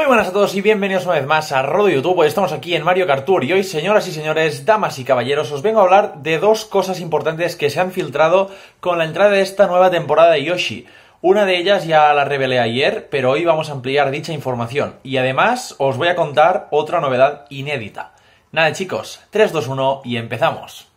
Muy buenas a todos y bienvenidos una vez más a Rodo YouTube. Estamos aquí en Mario Kart Tour y hoy, señoras y señores, damas y caballeros, os vengo a hablar de dos cosas importantes que se han filtrado con la entrada de esta nueva temporada de Yoshi. Una de ellas ya la revelé ayer, pero hoy vamos a ampliar dicha información y además os voy a contar otra novedad inédita. Nada chicos, 3, 2, 1 y empezamos.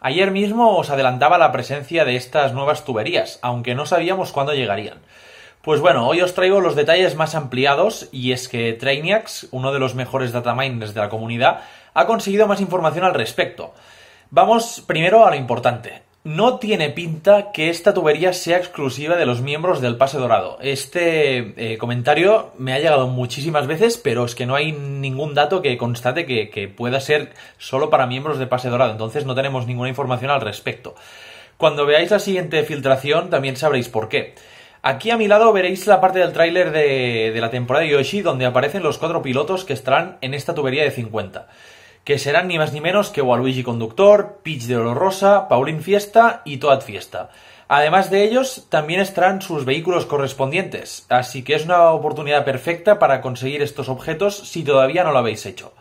Ayer mismo os adelantaba la presencia de estas nuevas tuberías, aunque no sabíamos cuándo llegarían. Pues bueno, hoy os traigo los detalles más ampliados y es que Trainiacs, uno de los mejores dataminers de la comunidad, ha conseguido más información al respecto. Vamos primero a lo importante. No tiene pinta que esta tubería sea exclusiva de los miembros del Pase Dorado. Este eh, comentario me ha llegado muchísimas veces, pero es que no hay ningún dato que constate que, que pueda ser solo para miembros del Pase Dorado, entonces no tenemos ninguna información al respecto. Cuando veáis la siguiente filtración también sabréis por qué. Aquí a mi lado veréis la parte del tráiler de, de la temporada de Yoshi donde aparecen los cuatro pilotos que estarán en esta tubería de 50 que serán ni más ni menos que Waluigi Conductor, Peach de Oro Rosa, Pauline Fiesta y Toad Fiesta. Además de ellos, también estarán sus vehículos correspondientes, así que es una oportunidad perfecta para conseguir estos objetos si todavía no lo habéis hecho.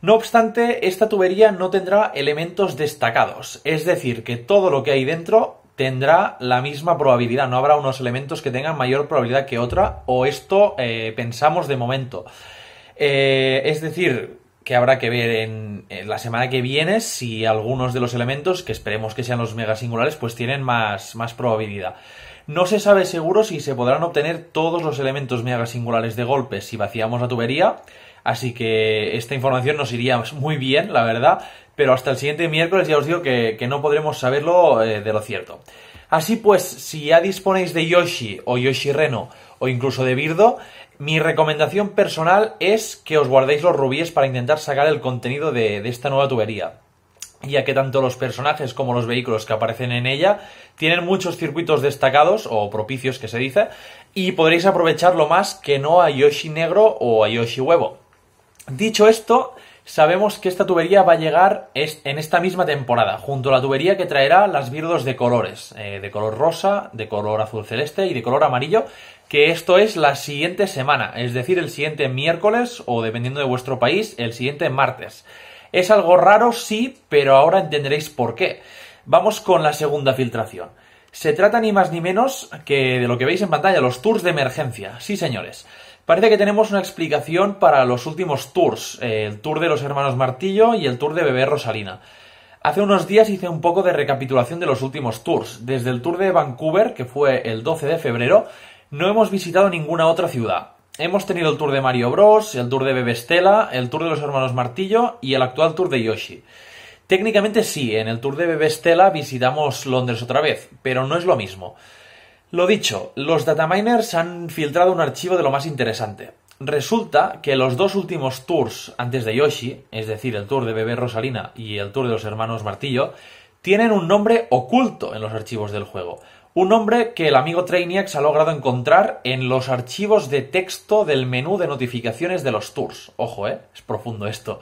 No obstante, esta tubería no tendrá elementos destacados, es decir, que todo lo que hay dentro tendrá la misma probabilidad, no habrá unos elementos que tengan mayor probabilidad que otra, o esto eh, pensamos de momento. Eh, es decir, que habrá que ver en, la semana que viene si algunos de los elementos, que esperemos que sean los mega singulares, pues tienen más, más probabilidad. No se sabe seguro si se podrán obtener todos los elementos mega singulares de golpe si vaciamos la tubería, así que esta información nos iría muy bien, la verdad, pero hasta el siguiente miércoles ya os digo que, no podremos saberlo eh, de lo cierto. Así pues, si ya disponéis de Yoshi o Yoshi Reno o incluso de Birdo, mi recomendación personal es que os guardéis los rubíes para intentar sacar el contenido de, esta nueva tubería ya que tanto los personajes como los vehículos que aparecen en ella tienen muchos circuitos destacados o propicios que se dice y podréis aprovecharlo más que no a Yoshi negro o a Yoshi huevo. Dicho esto, sabemos que esta tubería va a llegar en esta misma temporada, junto a la tubería que traerá las birdos de colores, eh, de color rosa, de color azul celeste y de color amarillo, que esto es la siguiente semana, es decir, el siguiente miércoles o dependiendo de vuestro país, el siguiente martes. Es algo raro, sí, pero ahora entenderéis por qué. Vamos con la segunda filtración. Se trata ni más ni menos que de lo que veis en pantalla, los tours de emergencia. Sí, señores. Parece que tenemos una explicación para los últimos tours, el tour de los hermanos Martillo y el tour de bebé Rosalina. Hace unos días hice un poco de recapitulación de los últimos tours. Desde el tour de Vancouver, que fue el 12 de febrero, no hemos visitado ninguna otra ciudad. Hemos tenido el tour de Mario Bros, el tour de Bebe Stella, el tour de los hermanos Martillo y el actual tour de Yoshi. Técnicamente sí, en el tour de Bebe Stella visitamos Londres otra vez, pero no es lo mismo. Lo dicho, los dataminers han filtrado un archivo de lo más interesante. Resulta que los dos últimos tours antes de Yoshi, es decir, el tour de Bebé Rosalina y el tour de los hermanos Martillo, tienen un nombre oculto en los archivos del juego. Un nombre que el amigo Trainiacs ha logrado encontrar en los archivos de texto del menú de notificaciones de los tours. Ojo, ¿eh? Es profundo esto.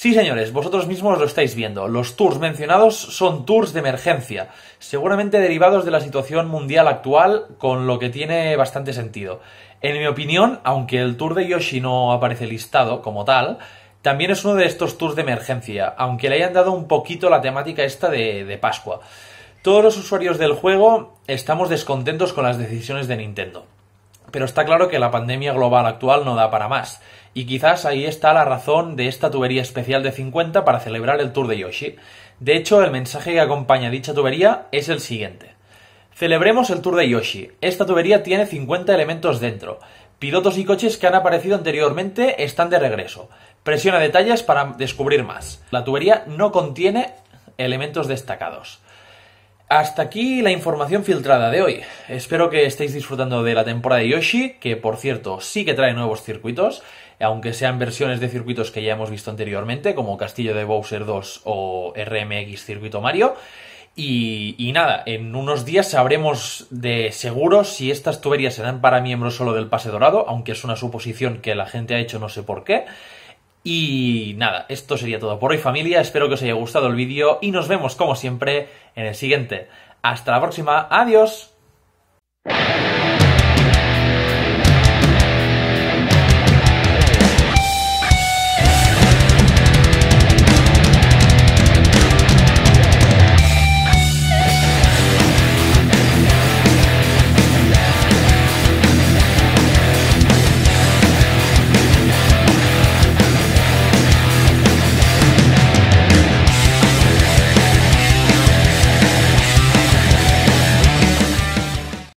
Sí, señores, vosotros mismos lo estáis viendo. Los tours mencionados son tours de emergencia, seguramente derivados de la situación mundial actual, con lo que tiene bastante sentido. En mi opinión, aunque el tour de Yoshi no aparece listado como tal, también es uno de estos tours de emergencia, aunque le hayan dado un poquito la temática esta de, de Pascua. Todos los usuarios del juego estamos descontentos con las decisiones de Nintendo. Pero está claro que la pandemia global actual no da para más. Y quizás ahí está la razón de esta tubería especial de 50 para celebrar el Tour de Yoshi. De hecho, el mensaje que acompaña dicha tubería es el siguiente. Celebremos el Tour de Yoshi. Esta tubería tiene 50 elementos dentro. Pilotos y coches que han aparecido anteriormente están de regreso. Presiona detalles para descubrir más. La tubería no contiene elementos destacados. Hasta aquí la información filtrada de hoy. Espero que estéis disfrutando de la temporada de Yoshi, que por cierto sí que trae nuevos circuitos, aunque sean versiones de circuitos que ya hemos visto anteriormente, como Castillo de Bowser 2 o RMX Circuito Mario. Y, nada, en unos días sabremos de seguro si estas tuberías se dan para miembros solo del pase dorado, aunque es una suposición que la gente ha hecho no sé por qué. Y nada, esto sería todo por hoy familia, espero que os haya gustado el vídeo y nos vemos como siempre en el siguiente. Hasta la próxima, adiós.